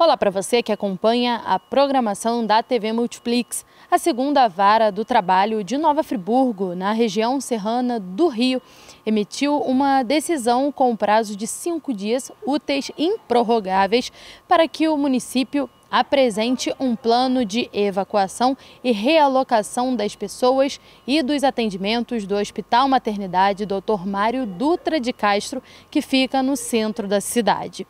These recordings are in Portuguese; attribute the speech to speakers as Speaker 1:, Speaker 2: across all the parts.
Speaker 1: Olá para você que acompanha a programação da TV Multiplix. A segunda vara do trabalho de Nova Friburgo, na região serrana do Rio, emitiu uma decisão com prazo de cinco dias úteis improrrogáveis para que o município apresente um plano de evacuação e realocação das pessoas e dos atendimentos do Hospital Maternidade Dr. Mário Dutra de Castro, que fica no centro da cidade.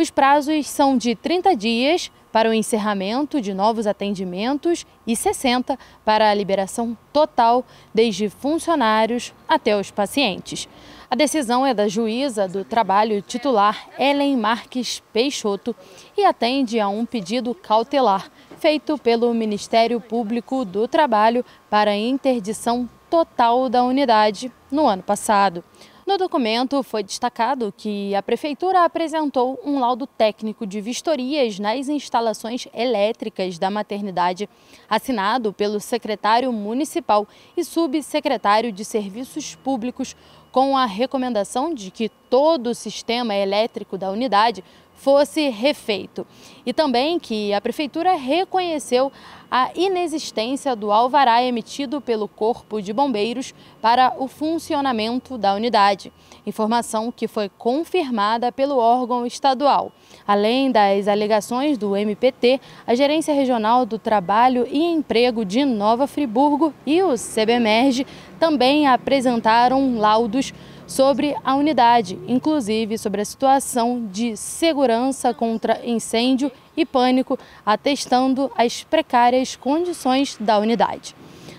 Speaker 1: Os prazos são de 30 dias para o encerramento de novos atendimentos e 60 para a liberação total, desde funcionários até os pacientes. A decisão é da juíza do trabalho titular Ellen Marques Peixoto e atende a um pedido cautelar feito pelo Ministério Público do Trabalho para interdição total da unidade no ano passado. No documento foi destacado que a Prefeitura apresentou um laudo técnico de vistorias nas instalações elétricas da maternidade, assinado pelo secretário municipal e subsecretário de Serviços Públicos, com a recomendação de que todo o sistema elétrico da unidade fosse refeito. E também que a Prefeitura reconheceu a inexistência do alvará emitido pelo Corpo de Bombeiros para o funcionamento da unidade, informação que foi confirmada pelo órgão estadual. Além das alegações do MPT, a Gerência Regional do Trabalho e Emprego de Nova Friburgo e o CBMERG também apresentaram laudos sobre a unidade, inclusive sobre a situação de segurança contra incêndio e pânico, atestando as precárias condições da unidade.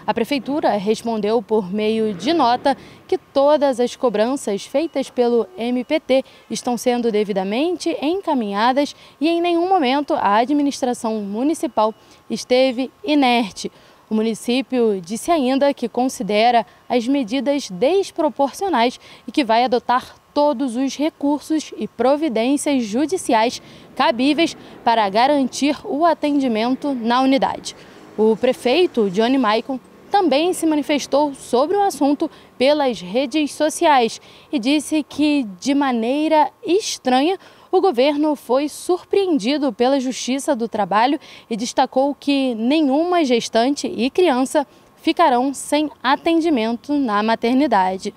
Speaker 1: A Prefeitura respondeu por meio de nota que todas as cobranças feitas pelo MPT estão sendo devidamente encaminhadas e em nenhum momento a administração municipal esteve inerte. O município disse ainda que considera as medidas desproporcionais e que vai adotar todos os recursos e providências judiciais cabíveis para garantir o atendimento na unidade. O prefeito Johnny Maicon também se manifestou sobre o assunto pelas redes sociais e disse que, de maneira estranha, o governo foi surpreendido pela Justiça do Trabalho e destacou que nenhuma gestante e criança ficarão sem atendimento na maternidade.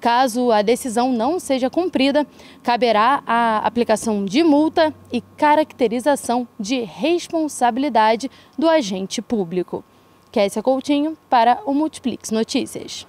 Speaker 1: Caso a decisão não seja cumprida, caberá a aplicação de multa e caracterização de responsabilidade do agente público. Kessia Coutinho para o Multiplix Notícias.